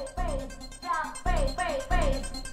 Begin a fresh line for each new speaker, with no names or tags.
贝贝呀贝贝贝